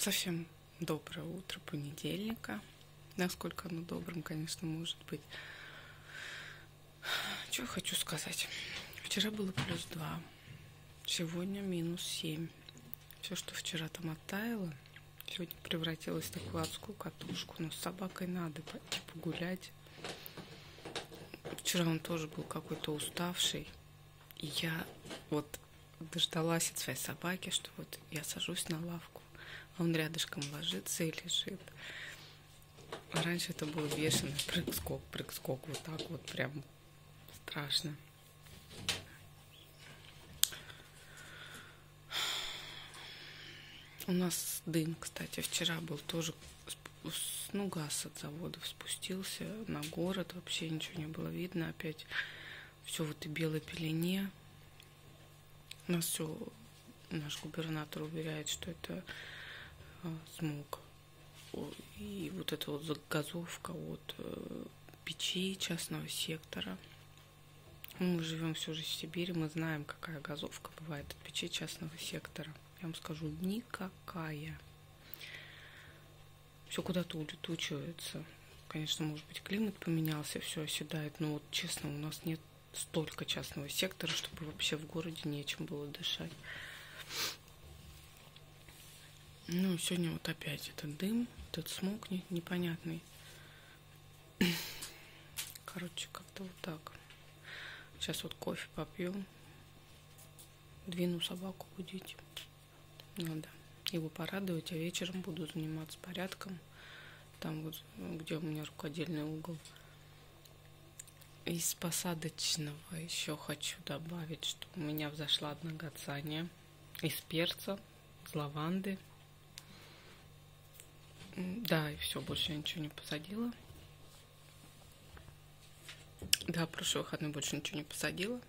Совсем доброе утро понедельника. Насколько оно добрым, конечно, может быть. Что хочу сказать. Вчера было плюс два. Сегодня минус семь. Все, что вчера там оттаяло, сегодня превратилось в такую адскую катушку. Но с собакой надо пойти погулять. Вчера он тоже был какой-то уставший. И я вот дождалась от своей собаки, что вот я сажусь на лавку, он рядышком ложится и лежит. А раньше это был бешеный прыг-скок, прыг-скок, вот так вот прям страшно. У нас дым, кстати, вчера был тоже, ну, газ от заводов спустился на город, вообще ничего не было видно, опять все в этой белой пелене. У нас все, наш губернатор уверяет, что это смог. И вот эта вот загазовка от э, печей частного сектора. Мы живем всю жизнь в Сибири, мы знаем, какая газовка бывает от печей частного сектора. Я вам скажу, никакая. Все куда-то улетучивается. Конечно, может быть, климат поменялся, все оседает, но вот честно, у нас нет столько частного сектора, чтобы вообще в городе нечем было дышать. Ну, сегодня вот опять этот дым, этот смог непонятный. Короче, как-то вот так. Сейчас вот кофе попью. Двину собаку будить. Надо его порадовать, а вечером буду заниматься порядком. Там вот, где у меня рукодельный угол. Из посадочного еще хочу добавить, что у меня взошла одна гацания из перца, из лаванды. Да, и все, больше я ничего не посадила. Да, прошлый выходной больше ничего не посадила.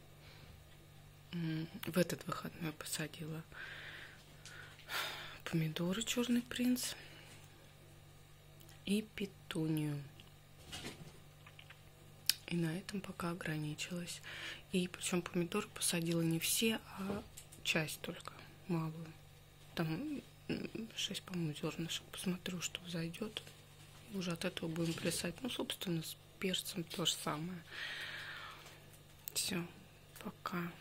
В этот выходной посадила помидоры черный принц и петунию. И на этом пока ограничилась. И причем помидоры посадила не все, а часть только, малую. Там 6, по-моему, зернышек. Посмотрю, что взойдет. И уже от этого будем плясать. Ну, собственно, с перцем то же самое. Все, пока.